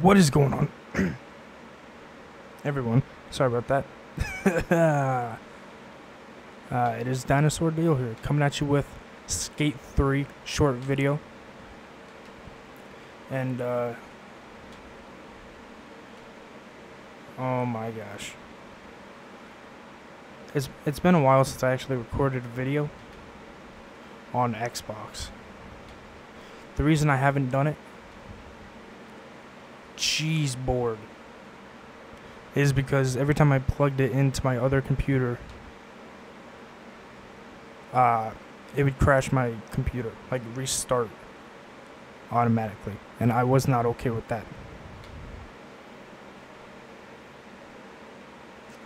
What is going on? Everyone, sorry about that. uh, it is Dinosaur Deal here, coming at you with Skate 3 short video. And, uh, oh my gosh. It's, it's been a while since I actually recorded a video on Xbox. The reason I haven't done it cheese board is because every time I plugged it into my other computer, uh, it would crash my computer, like restart automatically, and I was not okay with that.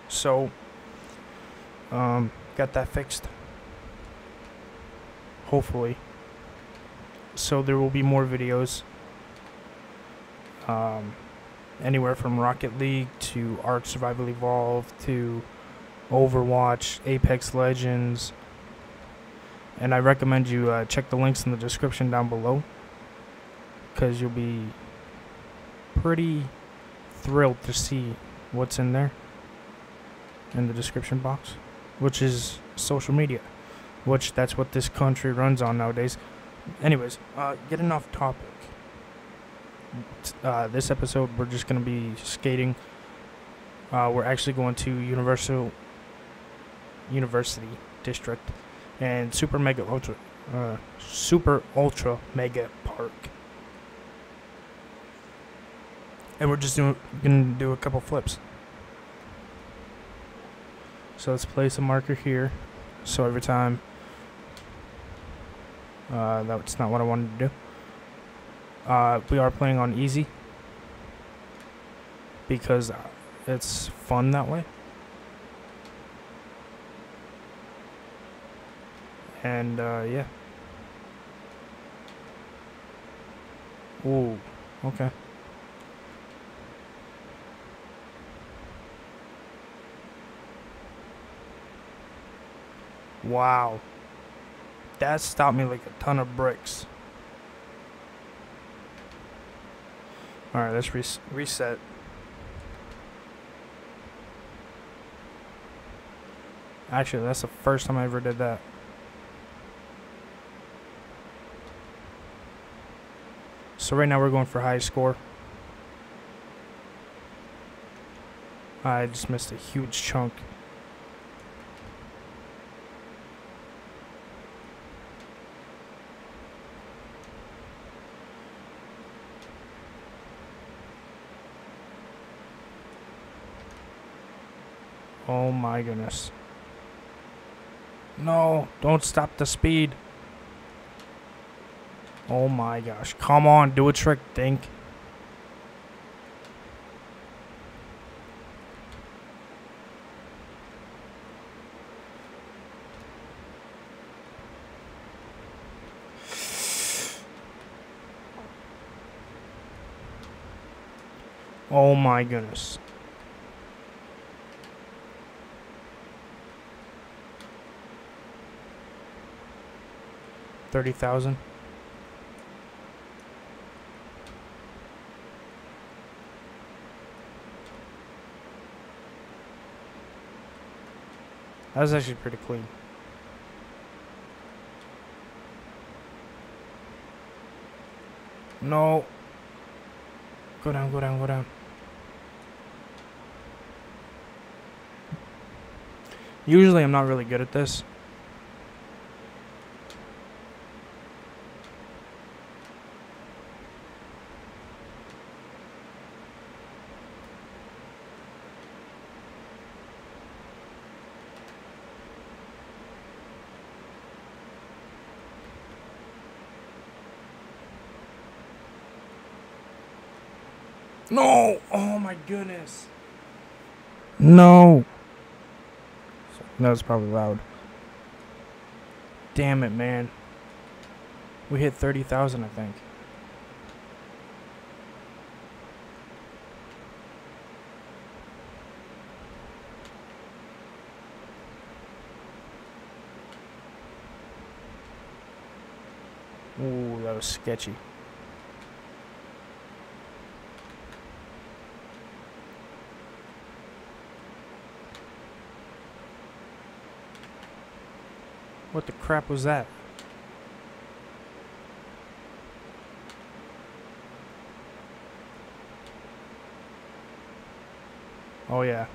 So, um, got that fixed. Hopefully. So there will be more videos um, anywhere from Rocket League to Ark Survival Evolved to Overwatch, Apex Legends. And I recommend you uh, check the links in the description down below because you'll be pretty thrilled to see what's in there in the description box, which is social media, which that's what this country runs on nowadays. Anyways, uh, getting off topic uh, this episode we're just gonna be skating. Uh, we're actually going to Universal University District and Super Mega Ultra, uh, Super Ultra Mega Park, and we're just doing, gonna do a couple flips. So let's place a marker here. So every time, uh, that's not what I wanted to do. Uh, we are playing on easy because it's fun that way. And uh, yeah. Ooh, okay. Wow. That stopped me like a ton of bricks. Alright, let's res reset. Actually, that's the first time I ever did that. So right now we're going for high score. I just missed a huge chunk. Oh my goodness. No, don't stop the speed. Oh my gosh. Come on, do a trick, Dink. Oh my goodness. Thirty thousand. That was actually pretty clean. No. Go down, go down, go down. Usually I'm not really good at this. No! Oh my goodness. No. That was probably loud. Damn it, man. We hit 30,000, I think. Ooh, that was sketchy. What the crap was that? Oh yeah.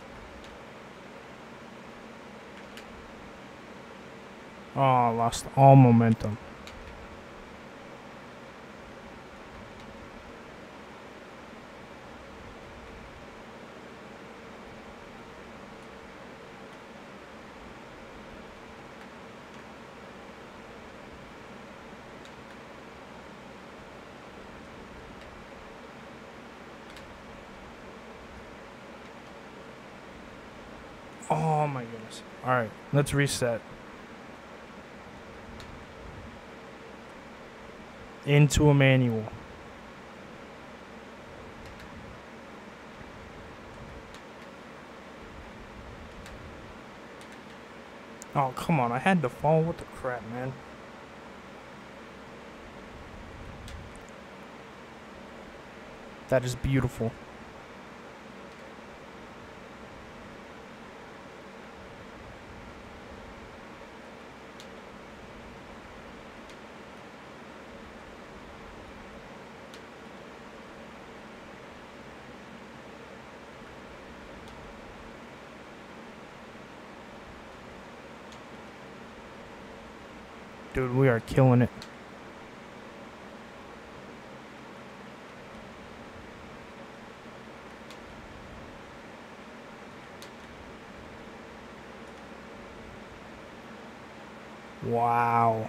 Oh, I lost all momentum. Oh my goodness. Alright, let's reset. Into a manual. Oh, come on. I had to fall. What the crap, man? That is beautiful. Dude, we are killing it. Wow.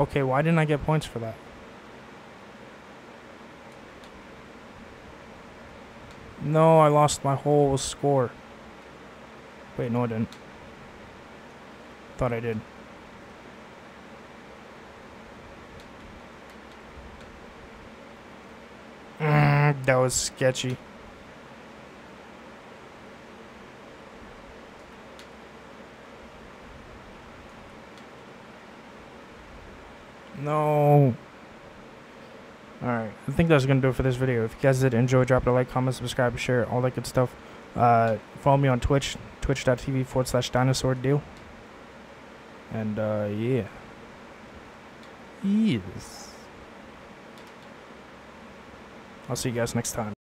Okay, why didn't I get points for that? No, I lost my whole score. Wait, no I didn't. Thought I did. Mm, that was sketchy. No. Alright, I think that's going to do it for this video. If you guys did enjoy, drop a like, comment, subscribe, share, all that good stuff. Uh, follow me on Twitch, twitch.tv forward slash dinosaur deal. And, uh, yeah. Yes. I'll see you guys next time.